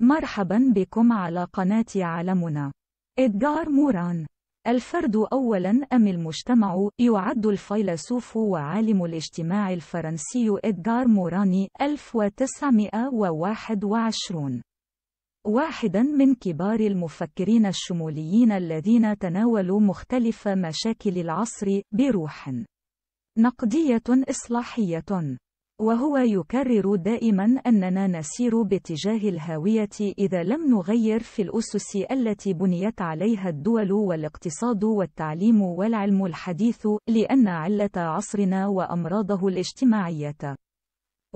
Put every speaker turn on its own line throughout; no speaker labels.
مرحبا بكم على قناة عالمنا. إدغار موران. الفرد أولا أم المجتمع؟ يعد الفيلسوف وعالم الاجتماع الفرنسي إدغار موراني 1921 واحدا من كبار المفكرين الشموليين الذين تناولوا مختلف مشاكل العصر بروح نقدية إصلاحية. وهو يكرر دائما أننا نسير باتجاه الهاوية إذا لم نغير في الأسس التي بنيت عليها الدول والاقتصاد والتعليم والعلم الحديث لأن علة عصرنا وأمراضه الاجتماعية.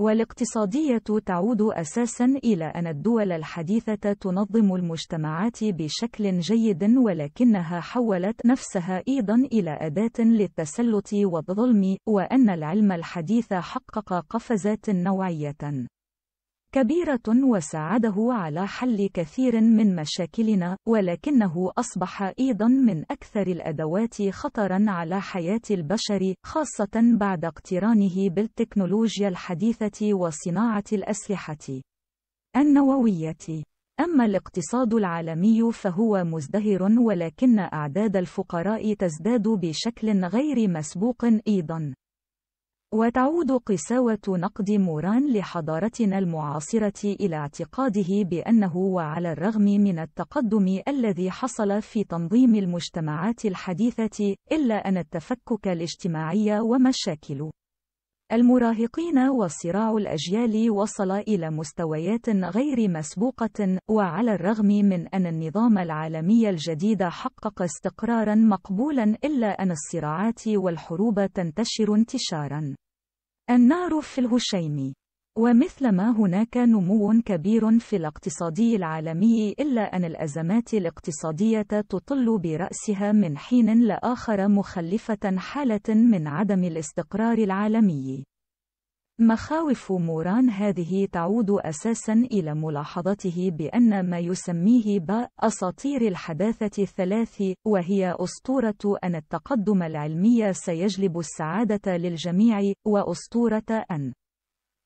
والاقتصادية تعود أساسا إلى أن الدول الحديثة تنظم المجتمعات بشكل جيد ولكنها حولت نفسها أيضا إلى أداة للتسلط والظلم وأن العلم الحديث حقق قفزات نوعية. كبيرة وساعده على حل كثير من مشاكلنا ولكنه أصبح أيضا من أكثر الأدوات خطرا على حياة البشر خاصة بعد اقترانه بالتكنولوجيا الحديثة وصناعة الأسلحة النووية. أما الاقتصاد العالمي فهو مزدهر ولكن أعداد الفقراء تزداد بشكل غير مسبوق أيضا. وتعود قساوة نقد موران لحضارتنا المعاصرة إلى اعتقاده بأنه وعلى الرغم من التقدم الذي حصل في تنظيم المجتمعات الحديثة إلا أن التفكك الاجتماعي ومشاكل المراهقين وصراع الأجيال وصل إلى مستويات غير مسبوقة وعلى الرغم من أن النظام العالمي الجديد حقق استقرارا مقبولا إلا أن الصراعات والحروب تنتشر انتشارا. النار في الهشيم. ومثلما هناك نمو كبير في الاقتصاد العالمي إلا أن الأزمات الاقتصادية تطل برأسها من حين لآخر مخلفة حالة من عدم الاستقرار العالمي. مخاوف موران هذه تعود أساسا إلى ملاحظته بأن ما يسميه ب أساطير الحداثة الثلاث وهي أسطورة أن التقدم العلمي سيجلب السعادة للجميع وأسطورة أن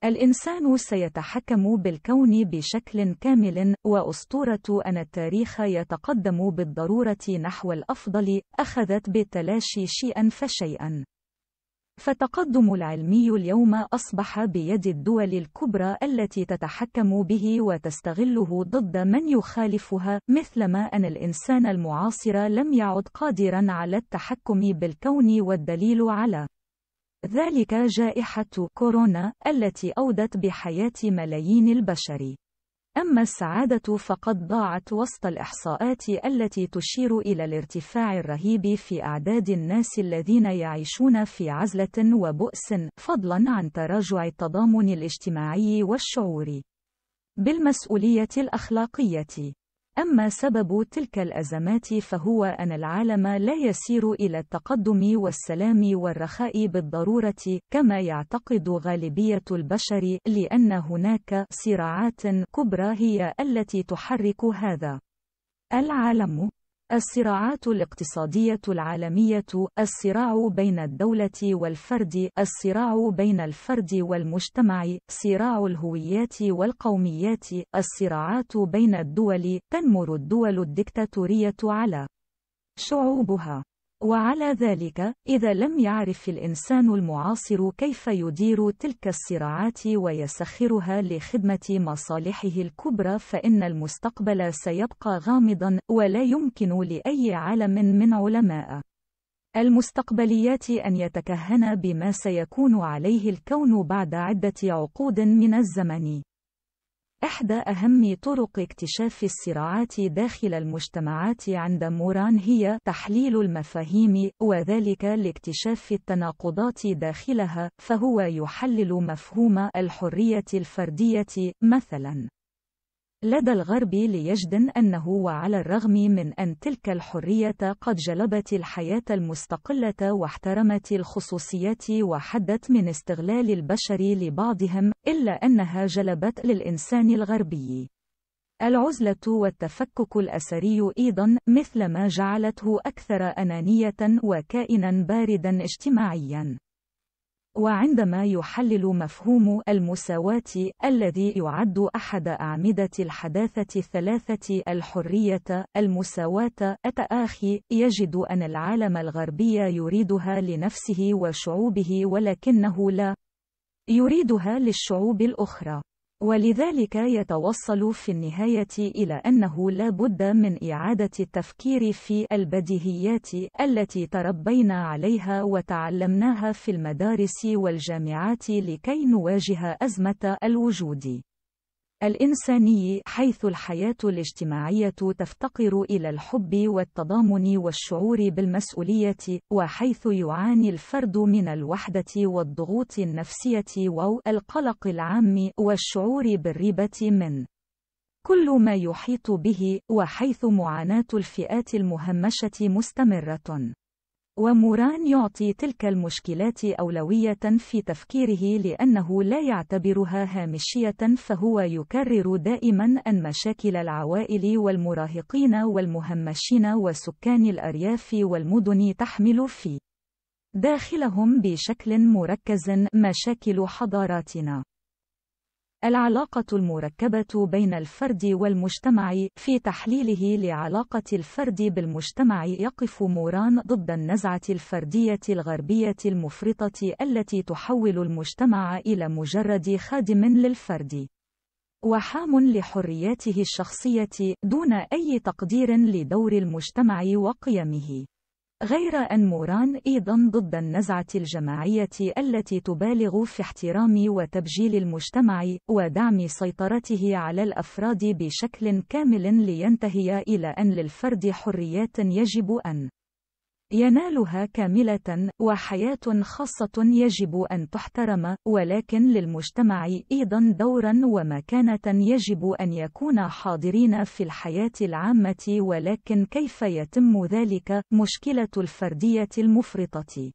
الإنسان سيتحكم بالكون بشكل كامل وأسطورة أن التاريخ يتقدم بالضرورة نحو الأفضل أخذت بالتلاشي شيئا فشيئا. فتقدم العلمي اليوم أصبح بيد الدول الكبرى التي تتحكم به وتستغله ضد من يخالفها مثلما أن الإنسان المعاصر لم يعد قادرا على التحكم بالكون والدليل على ذلك جائحة كورونا التي أودت بحياة ملايين البشر. أما السعادة فقد ضاعت وسط الإحصاءات التي تشير إلى الارتفاع الرهيب في أعداد الناس الذين يعيشون في عزلة وبؤس فضلا عن تراجع التضامن الاجتماعي والشعور بالمسؤولية الأخلاقية. أما سبب تلك الأزمات فهو أن العالم لا يسير إلى التقدم والسلام والرخاء بالضرورة كما يعتقد غالبية البشر لأن هناك صراعات كبرى هي التي تحرك هذا. العالم الصراعات الاقتصادية العالمية الصراع بين الدولة والفرد الصراع بين الفرد والمجتمع صراع الهويات والقوميات الصراعات بين الدول تنمر الدول الدكتاتورية على شعوبها. وعلى ذلك إذا لم يعرف الإنسان المعاصر كيف يدير تلك الصراعات ويسخرها لخدمة مصالحه الكبرى فإن المستقبل سيبقى غامضا ولا يمكن لأي عالم من علماء المستقبليات أن يتكهن بما سيكون عليه الكون بعد عدة عقود من الزمن. إحدى أهم طرق اكتشاف الصراعات داخل المجتمعات عند موران هي تحليل المفاهيم وذلك لاكتشاف التناقضات داخلها فهو يحلل مفهوم الحرية الفردية مثلا لدى الغرب ليجد أنه وعلى الرغم من أن تلك الحرية قد جلبت الحياة المستقلة واحترمت الخصوصيات وحدت من استغلال البشر لبعضهم إلا أنها جلبت للإنسان الغربي. العزلة والتفكك الأسري أيضا مثلما جعلته أكثر أنانية وكائنا باردا اجتماعيا. وعندما يحلل مفهوم المساواة الذي يعد أحد أعمدة الحداثة الثلاثة الحرية، المساواة، التآخي، يجد أن العالم الغربي يريدها لنفسه وشعوبه ولكنه لا يريدها للشعوب الأخرى. ولذلك يتوصل في النهاية إلى أنه لا بد من إعادة التفكير في البديهيات التي تربينا عليها وتعلمناها في المدارس والجامعات لكي نواجه أزمة الوجود. الإنساني حيث الحياة الاجتماعية تفتقر إلى الحب والتضامن والشعور بالمسؤولية وحيث يعاني الفرد من الوحدة والضغوط النفسية والقلق العام والشعور بالريبة من كل ما يحيط به وحيث معاناة الفئات المهمشة مستمرة. وموران يعطي تلك المشكلات أولوية في تفكيره لأنه لا يعتبرها هامشية فهو يكرر دائما أن مشاكل العوائل والمراهقين والمهمشين وسكان الأرياف والمدن تحمل في داخلهم بشكل مركز مشاكل حضاراتنا. العلاقة المركبة بين الفرد والمجتمع في تحليله لعلاقة الفرد بالمجتمع يقف موران ضد النزعة الفردية الغربية المفرطة التي تحول المجتمع إلى مجرد خادم للفرد. وحام لحرياته الشخصية دون أي تقدير لدور المجتمع وقيمه. غير أن موران أيضا ضد النزعة الجماعية التي تبالغ في احترام وتبجيل المجتمع ودعم سيطرته على الأفراد بشكل كامل لينتهي إلى أن للفرد حريات يجب أن ينالها كاملة وحياة خاصة يجب أن تحترم ولكن للمجتمع أيضا دورا ومكانة يجب أن يكون حاضرين في الحياة العامة ولكن كيف يتم ذلك؟ مشكلة الفردية المفرطة.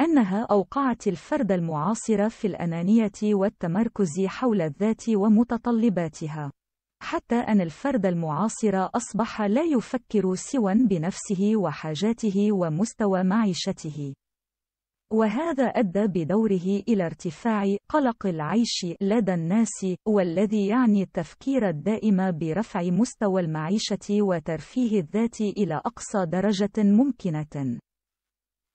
أنها أوقعت الفرد المعاصر في الأنانية والتمركز حول الذات ومتطلباتها. حتى أن الفرد المعاصر أصبح لا يفكر سوى بنفسه وحاجاته ومستوى معيشته. وهذا أدى بدوره إلى ارتفاع قلق العيش لدى الناس والذي يعني التفكير الدائم برفع مستوى المعيشة وترفيه الذات إلى أقصى درجة ممكنة.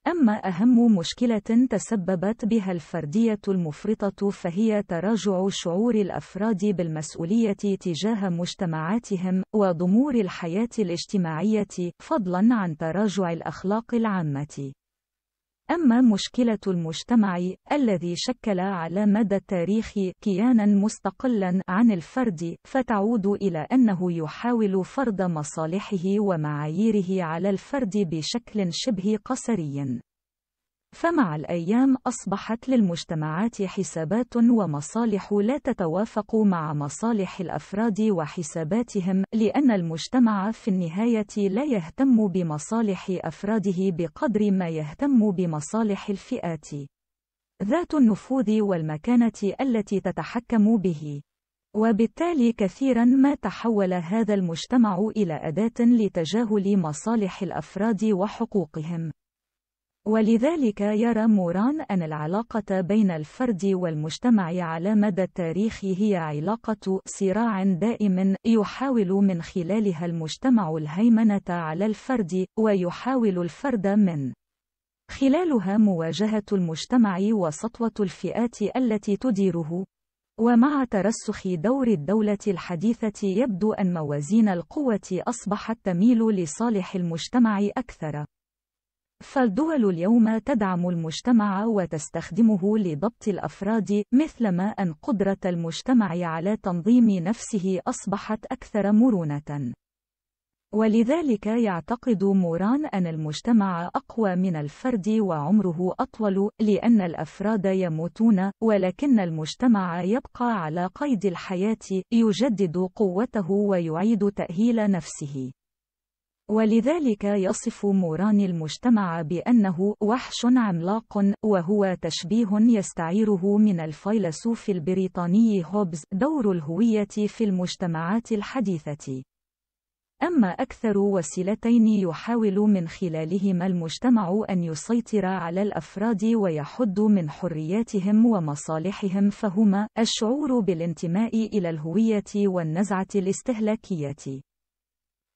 أما أهم مشكلة تسببت بها الفردية المفرطة فهي تراجع شعور الأفراد بالمسؤولية تجاه مجتمعاتهم وضمور الحياة الاجتماعية فضلا عن تراجع الأخلاق العامة. أما مشكلة المجتمع الذي شكل على مدى التاريخ كيانا مستقلا عن الفرد فتعود إلى أنه يحاول فرض مصالحه ومعاييره على الفرد بشكل شبه قسري. فمع الأيام أصبحت للمجتمعات حسابات ومصالح لا تتوافق مع مصالح الأفراد وحساباتهم لأن المجتمع في النهاية لا يهتم بمصالح أفراده بقدر ما يهتم بمصالح الفئات. ذات النفوذ والمكانة التي تتحكم به. وبالتالي كثيرا ما تحول هذا المجتمع إلى أداة لتجاهل مصالح الأفراد وحقوقهم. ولذلك يرى موران أن العلاقة بين الفرد والمجتمع على مدى التاريخ هي علاقة صراع دائم يحاول من خلالها المجتمع الهيمنة على الفرد ويحاول الفرد من خلالها مواجهة المجتمع وسطوة الفئات التي تديره. ومع ترسخ دور الدولة الحديثة يبدو أن موازين القوة أصبحت تميل لصالح المجتمع أكثر. فالدول اليوم تدعم المجتمع وتستخدمه لضبط الأفراد مثلما أن قدرة المجتمع على تنظيم نفسه أصبحت أكثر مرونة. ولذلك يعتقد موران أن المجتمع أقوى من الفرد وعمره أطول لأن الأفراد يموتون ولكن المجتمع يبقى على قيد الحياة يجدد قوته ويعيد تأهيل نفسه. ولذلك يصف موران المجتمع بأنه وحش عملاق وهو تشبيه يستعيره من الفيلسوف البريطاني هوبز دور الهوية في المجتمعات الحديثة أما أكثر وسيلتين يحاول من خلالهما المجتمع أن يسيطر على الأفراد ويحد من حرياتهم ومصالحهم فهما الشعور بالانتماء إلى الهوية والنزعة الاستهلاكية.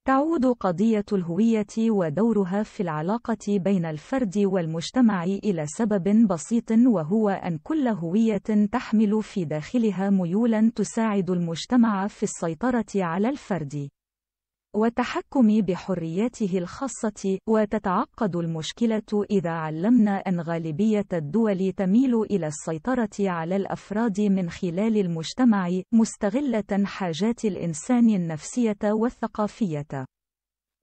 تعود قضية الهوية ودورها في العلاقة بين الفرد والمجتمع إلى سبب بسيط وهو أن كل هوية تحمل في داخلها ميولا تساعد المجتمع في السيطرة على الفرد. والتحكم بحرياته الخاصة وتتعقد المشكلة إذا علمنا أن غالبية الدول تميل إلى السيطرة على الأفراد من خلال المجتمع مستغلة حاجات الإنسان النفسية والثقافية.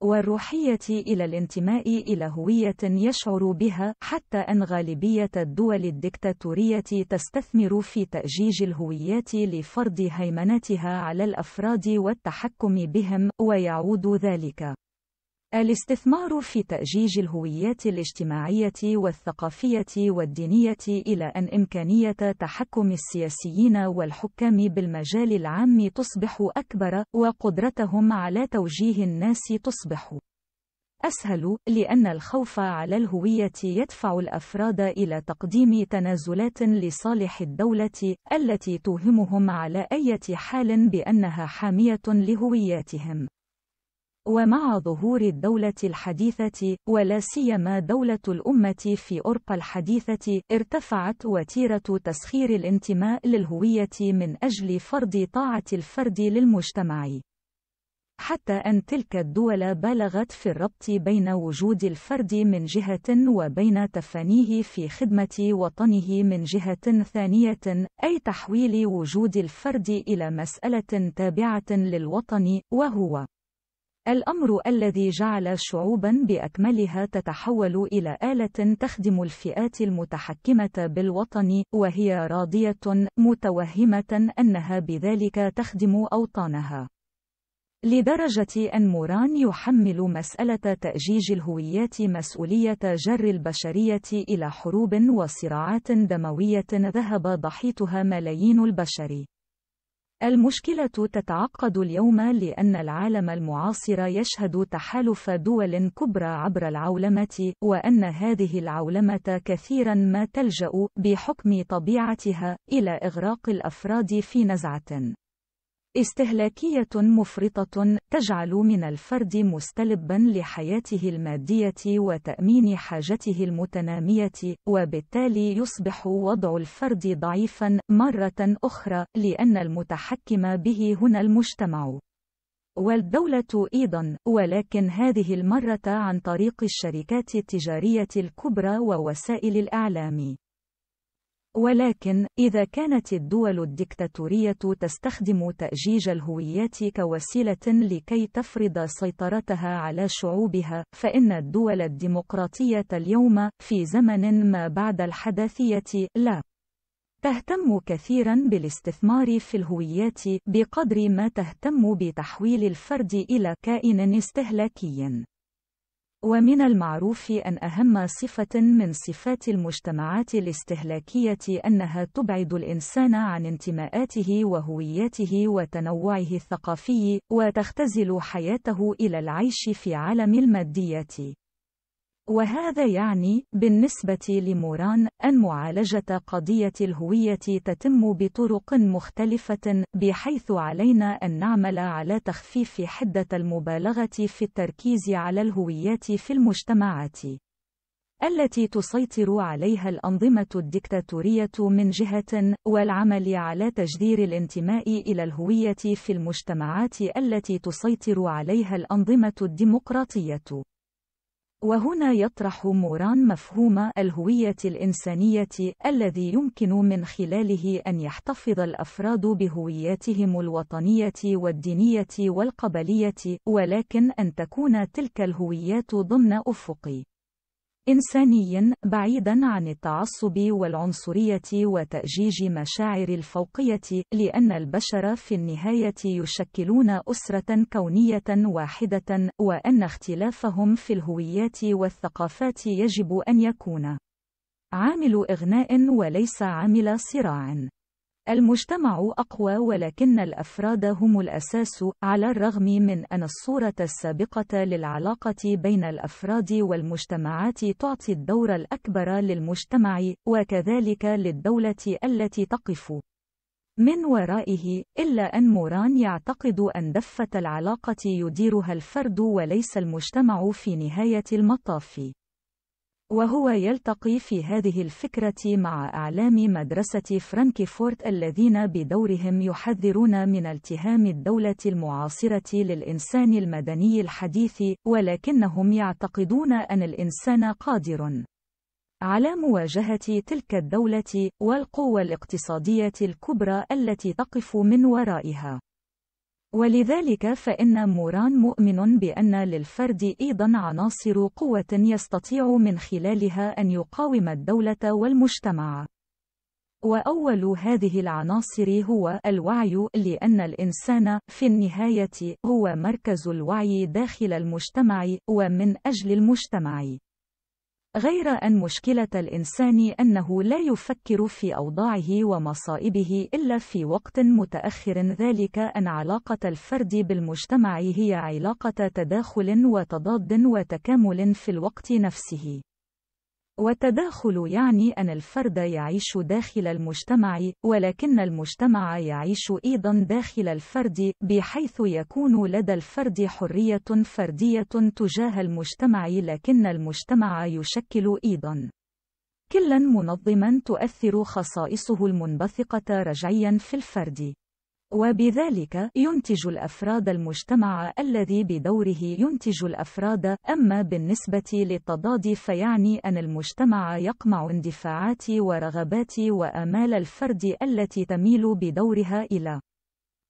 والروحية إلى الانتماء إلى هوية يشعر بها حتى أن غالبية الدول الدكتاتورية تستثمر في تأجيج الهويات لفرض هيمنتها على الأفراد والتحكم بهم ويعود ذلك. الاستثمار في تأجيج الهويات الاجتماعية والثقافية والدينية إلى أن إمكانية تحكم السياسيين والحكام بالمجال العام تصبح أكبر وقدرتهم على توجيه الناس تصبح أسهل لأن الخوف على الهوية يدفع الأفراد إلى تقديم تنازلات لصالح الدولة التي توهمهم على أي حال بأنها حامية لهوياتهم. ومع ظهور الدولة الحديثة ولا سيما دولة الأمة في أوروبا الحديثة ارتفعت وتيرة تسخير الانتماء للهوية من أجل فرض طاعة الفرد للمجتمع. حتى أن تلك الدول بالغت في الربط بين وجود الفرد من جهة وبين تفانيه في خدمة وطنه من جهة ثانية أي تحويل وجود الفرد إلى مسألة تابعة للوطن وهو الأمر الذي جعل شعوبا بأكملها تتحول إلى آلة تخدم الفئات المتحكمة بالوطن وهي راضية متوهمة أنها بذلك تخدم أوطانها. لدرجة أن موران يحمل مسألة تأجيج الهويات مسؤولية جر البشرية إلى حروب وصراعات دموية ذهب ضحيتها ملايين البشر. المشكلة تتعقد اليوم لأن العالم المعاصر يشهد تحالف دول كبرى عبر العولمة وأن هذه العولمة كثيرا ما تلجأ بحكم طبيعتها إلى إغراق الأفراد في نزعة. استهلاكية مفرطة تجعل من الفرد مستلبا لحياته المادية وتأمين حاجته المتنامية وبالتالي يصبح وضع الفرد ضعيفا مرة أخرى لأن المتحكم به هنا المجتمع. والدولة أيضا ولكن هذه المرة عن طريق الشركات التجارية الكبرى ووسائل الإعلام. ولكن إذا كانت الدول الدكتاتورية تستخدم تأجيج الهويات كوسيلة لكي تفرض سيطرتها على شعوبها فإن الدول الديمقراطية اليوم في زمن ما بعد الحداثية لا. تهتم كثيرا بالاستثمار في الهويات بقدر ما تهتم بتحويل الفرد إلى كائن استهلاكي. ومن المعروف أن أهم صفة من صفات المجتمعات الاستهلاكية أنها تبعد الإنسان عن انتماءاته وهوياته وتنوعه الثقافي وتختزل حياته إلى العيش في عالم الماديات. وهذا يعني بالنسبة لموران أن معالجة قضية الهوية تتم بطرق مختلفة بحيث علينا أن نعمل على تخفيف حدة المبالغة في التركيز على الهويات في المجتمعات. التي تسيطر عليها الأنظمة الدكتاتورية من جهة والعمل على تجذير الانتماء إلى الهوية في المجتمعات التي تسيطر عليها الأنظمة الديمقراطية. وهنا يطرح موران مفهوم الهوية الإنسانية الذي يمكن من خلاله أن يحتفظ الأفراد بهوياتهم الوطنية والدينية والقبلية ولكن أن تكون تلك الهويات ضمن أفق إنساني بعيدا عن التعصب والعنصرية وتأجيج مشاعر الفوقية لأن البشر في النهاية يشكلون أسرة كونية واحدة وأن اختلافهم في الهويات والثقافات يجب أن يكون عامل إغناء وليس عامل صراع. المجتمع أقوى ولكن الأفراد هم الأساس على الرغم من أن الصورة السابقة للعلاقة بين الأفراد والمجتمعات تعطي الدور الأكبر للمجتمع وكذلك للدولة التي تقف من ورائه إلا أن موران يعتقد أن دفة العلاقة يديرها الفرد وليس المجتمع في نهاية المطاف. وهو يلتقي في هذه الفكرة مع أعلام مدرسة فرانكفورت الذين بدورهم يحذرون من التهام الدولة المعاصرة للإنسان المدني الحديث ولكنهم يعتقدون أن الإنسان قادر. على مواجهة تلك الدولة والقوى الاقتصادية الكبرى التي تقف من ورائها. ولذلك فإن موران مؤمن بأن للفرد أيضا عناصر قوة يستطيع من خلالها أن يقاوم الدولة والمجتمع. وأول هذه العناصر هو الوعي لأن الإنسان في النهاية هو مركز الوعي داخل المجتمع ومن أجل المجتمع. غير أن مشكلة الإنسان أنه لا يفكر في أوضاعه ومصائبه إلا في وقت متأخر ذلك أن علاقة الفرد بالمجتمع هي علاقة تداخل وتضاد وتكامل في الوقت نفسه. والتداخل يعني أن الفرد يعيش داخل المجتمع ولكن المجتمع يعيش أيضا داخل الفرد بحيث يكون لدى الفرد حرية فردية تجاه المجتمع لكن المجتمع يشكل أيضا كلا منظما تؤثر خصائصه المنبثقة رجعيا في الفرد. وبذلك ينتج الأفراد المجتمع الذي بدوره ينتج الأفراد أما بالنسبة للتضاد فيعني أن المجتمع يقمع اندفاعات ورغبات وآمال الفرد التي تميل بدورها إلى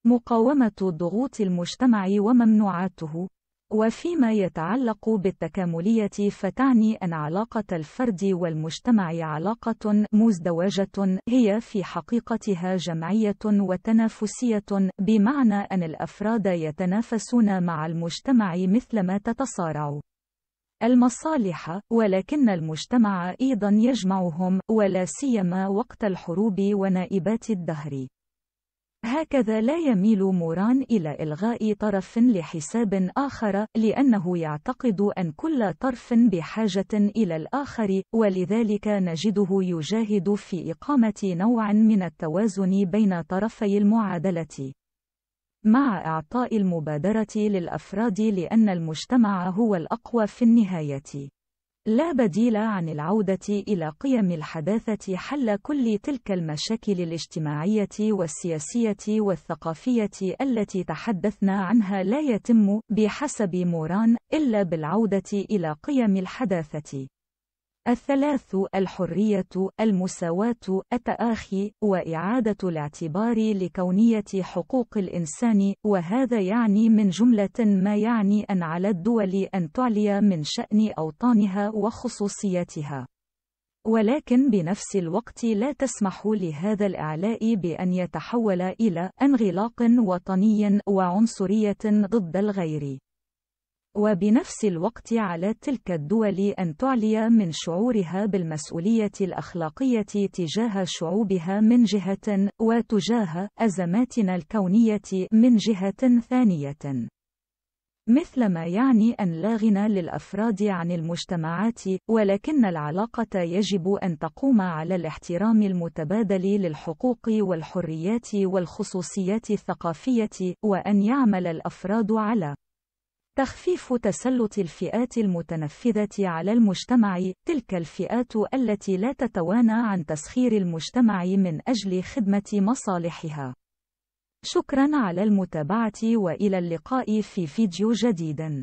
مقاومة ضغوط المجتمع وممنوعاته. وفيما يتعلق بالتكاملية فتعني أن علاقة الفرد والمجتمع علاقة مزدوجة هي في حقيقتها جمعية وتنافسية بمعنى أن الأفراد يتنافسون مع المجتمع مثلما تتصارع. المصالح ولكن المجتمع أيضا يجمعهم ولا سيما وقت الحروب ونائبات الدهر. هكذا لا يميل موران إلى إلغاء طرف لحساب آخر لأنه يعتقد أن كل طرف بحاجة إلى الآخر ولذلك نجده يجاهد في إقامة نوع من التوازن بين طرفي المعادلة. مع إعطاء المبادرة للأفراد لأن المجتمع هو الأقوى في النهاية. لا بديل عن العودة إلى قيم الحداثة حل كل تلك المشاكل الاجتماعية والسياسية والثقافية التي تحدثنا عنها لا يتم بحسب موران إلا بالعودة إلى قيم الحداثة. الثلاث الحرية المساواة التآخي وإعادة الاعتبار لكونية حقوق الإنسان وهذا يعني من جملة ما يعني أن على الدول أن تعلي من شأن أوطانها وخصوصياتها. ولكن بنفس الوقت لا تسمح لهذا الإعلاء بأن يتحول إلى انغلاق وطني وعنصرية ضد الغير. وبنفس الوقت على تلك الدول أن تعلي من شعورها بالمسؤولية الأخلاقية تجاه شعوبها من جهة وتجاه أزماتنا الكونية من جهة ثانية. مثلما يعني أن لا غنى للأفراد عن المجتمعات ولكن العلاقة يجب أن تقوم على الاحترام المتبادل للحقوق والحريات والخصوصيات الثقافية وأن يعمل الأفراد على تخفيف تسلط الفئات المتنفذة على المجتمع تلك الفئات التي لا تتوانى عن تسخير المجتمع من أجل خدمة مصالحها. شكرا على المتابعة وإلى اللقاء في فيديو جديد